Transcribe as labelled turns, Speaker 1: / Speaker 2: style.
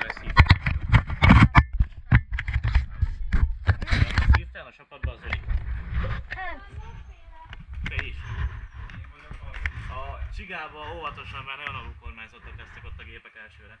Speaker 1: András szív. Szívtál a csapatba az Zoli? Te is. A csigába óvatosan, mert nagyon alul kormányzottak lesznek ott a gépek elsőre.